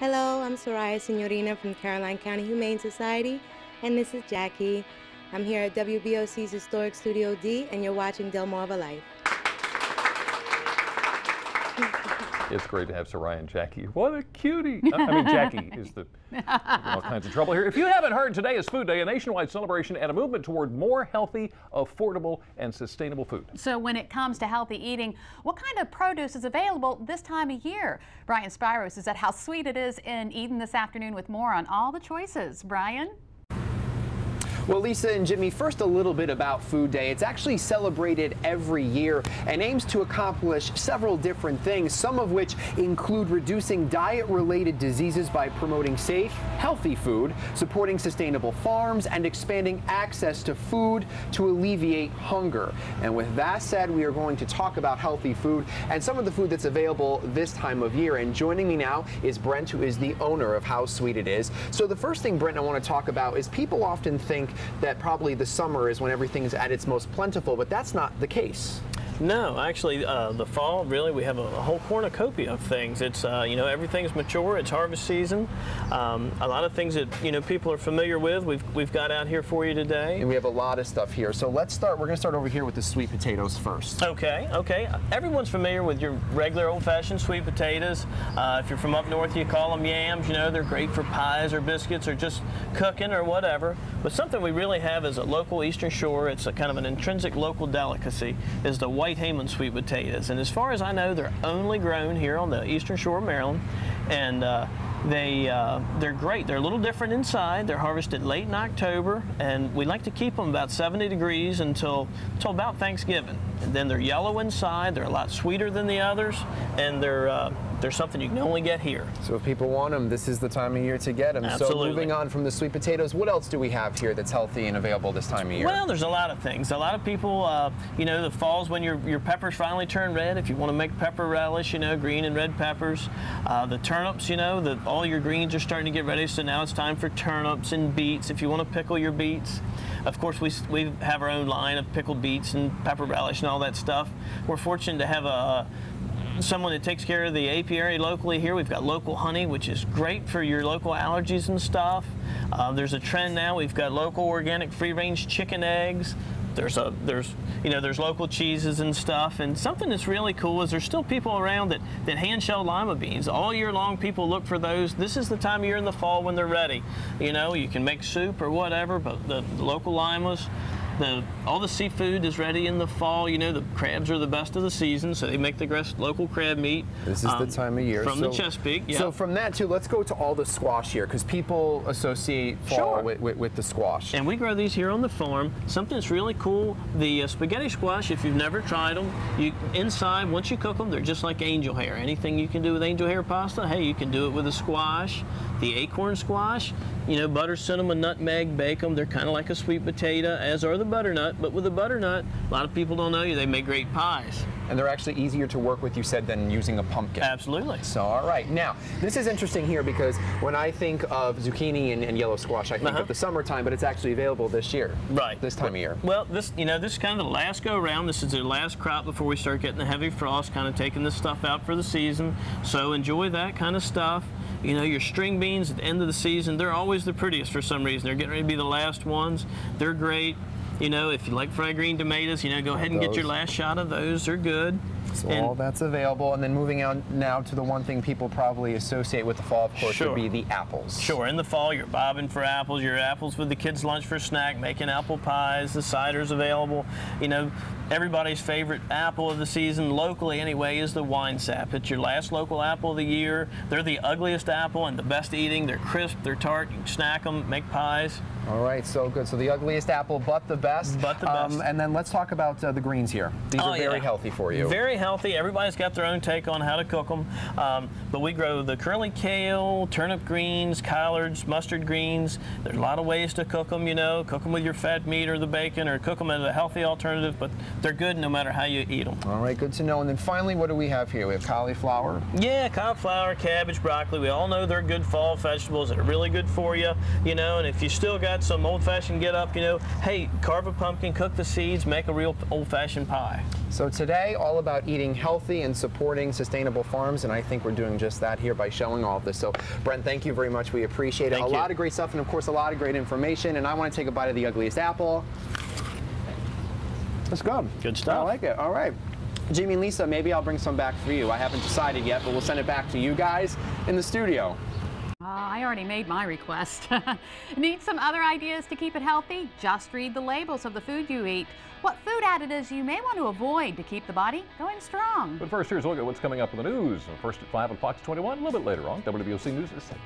Hello, I'm Soraya Signorina from Caroline County Humane Society, and this is Jackie. I'm here at WBOC's Historic Studio D, and you're watching DelmarvaLife. It's great to have Soraya and Jackie. What a cutie. I mean, Jackie is the all kinds of trouble here. If you haven't heard, today is Food Day, a nationwide celebration and a movement toward more healthy, affordable, and sustainable food. So when it comes to healthy eating, what kind of produce is available this time of year? Brian Spyros is at How Sweet It Is in Eden this afternoon with more on all the choices. Brian? Well, Lisa and Jimmy, first a little bit about Food Day. It's actually celebrated every year and aims to accomplish several different things, some of which include reducing diet-related diseases by promoting safe, healthy food, supporting sustainable farms, and expanding access to food to alleviate hunger. And with that said, we are going to talk about healthy food and some of the food that's available this time of year. And joining me now is Brent, who is the owner of How Sweet It Is. So the first thing, Brent, I want to talk about is people often think that probably the summer is when everything's at its most plentiful, but that's not the case. No, actually, uh, the fall really we have a, a, whole cornucopia of things. It's uh, you know everything's mature. It's harvest season. Um, a lot of things that you know people are familiar with. We've we've got out here for you today. And we have a lot of stuff here. So let's start. We're going to start over here with the sweet potatoes first. Okay, okay. Everyone's familiar with your regular old-fashioned sweet potatoes. Uh, if you're from up north, you call them yams. You know they're great for pies or biscuits or just cooking or whatever. But something we really have is a local Eastern Shore. It's a kind of an intrinsic local delicacy. Is the White Hayman sweet potatoes. And as far as I know, they're only grown here on the eastern shore of Maryland. And uh, they, uh, they're great. They're a little different inside. They're harvested late in October, and we like to keep them about 70 degrees until, until about Thanksgiving. And then they're yellow inside. They're a lot sweeter than the others, and they're, uh, they're something you can only get here. So if people want them, this is the time of year to get them. Absolutely. So moving on from the sweet potatoes, what else do we have here that's healthy and available this time of year? Well, there's a lot of things. A lot of people, uh, you know, the fall's when your, your peppers finally turn red. If you want to make pepper relish, you know, green and red peppers. Uh, the turnips, you know, the, all your greens are starting to get ready, so now it's time for turnips and beets if you want to pickle your beets. Of course, we, we have our own line of pickled beets and pepper relish and all that stuff. We're fortunate to have a, someone that takes care of the apiary locally here. We've got local honey, which is great for your local allergies and stuff. Uh, there's a trend now. We've got local organic free-range chicken eggs. There's a there's you know there's local cheeses and stuff. And something that's really cool is there's still people around that that hand shell lima beans all year long. People look for those. This is the time of year in the fall when they're ready. You know you can make soup or whatever, but the, the local limas the all the seafood is ready in the fall. You know, the crabs are the best of the season, so they make the best local crab meat. This is um, the time of year. From so, the Chesapeake, yeah. So from that too, let's go to all the squash here, because people associate fall sure. with, with, with, the squash. And we grow these here on the farm. Something that's really cool, the uh, spaghetti squash, if you've never tried them, you inside, once you cook them, they're just like angel hair. Anything you can do with angel hair pasta, hey, you can do it with a squash. The acorn squash, you know, butter, cinnamon, nutmeg, bake them. They're kind of like a sweet potato, as are the butternut. But with a butternut, a lot of people don't know you. They make great pies. And they're actually easier to work with, you said, than using a pumpkin. Absolutely. So, all right. Now, this is interesting here because when I think of zucchini and, and yellow squash, I think uh -huh. of the summertime, but it's actually available this year. Right. This time of year. Well, this, you know, this is kind of the last go around. This is the last crop before we start getting the heavy frost, kind of taking this stuff out for the season. So enjoy that kind of stuff. You know, your string beans at the end of the season, they're always the prettiest for some reason. They're getting ready to be the last ones. They're great. You know, if you like fried green tomatoes, you know, go ahead and get your last shot of those. They're good. So and all that's available. And then moving on now to the one thing people probably associate with the fall, of course, sure. would be the apples. Sure. In the fall, you're bobbing for apples. Your apples with the kids' lunch for snack, making apple pies. The cider's available. You know, everybody's favorite apple of the season, locally anyway, is the Winesap. It's your last local apple of the year. They're the ugliest apple and the best eating. They're crisp, they're tart. You can snack them, make pies. All right, so good. So the ugliest apple, but the best. But the best. Um, and then let's talk about uh, the greens here. These oh, are very yeah. healthy for you. Very healthy. Everybody's got their own take on how to cook them. Um, but we grow the curly kale, turnip greens, collards, mustard greens. There's a lot of ways to cook them, you know. Cook them with your fat meat or the bacon or cook them as a healthy alternative, but they're good no matter how you eat them. All right, good to know. And then finally, what do we have here? We have cauliflower. Yeah, cauliflower, cabbage, broccoli. We all know they're good fall vegetables that are really good for you, you know, and if you still got some old-fashioned get up, you know, hey, carve a pumpkin, cook the seeds, make a real old-fashioned pie. So today, all about eating healthy and supporting sustainable farms, and I think we're doing just that here by showing all of this. So, Brent, thank you very much. We appreciate it. Thank a you. lot of great stuff, and of course, a lot of great information. And I want to take a bite of the ugliest apple. That's good. Good stuff. I like it. All right. Jimmy and Lisa, maybe I'll bring some back for you. I haven't decided yet, but we'll send it back to you guys in the studio. I already made my request. Need some other ideas to keep it healthy? Just read the labels of the food you eat. What food additives you may want to avoid to keep the body going strong. But first, here's a look at what's coming up in the news. First at 5 on Fox 21, a little bit later on. WBOC News at 6.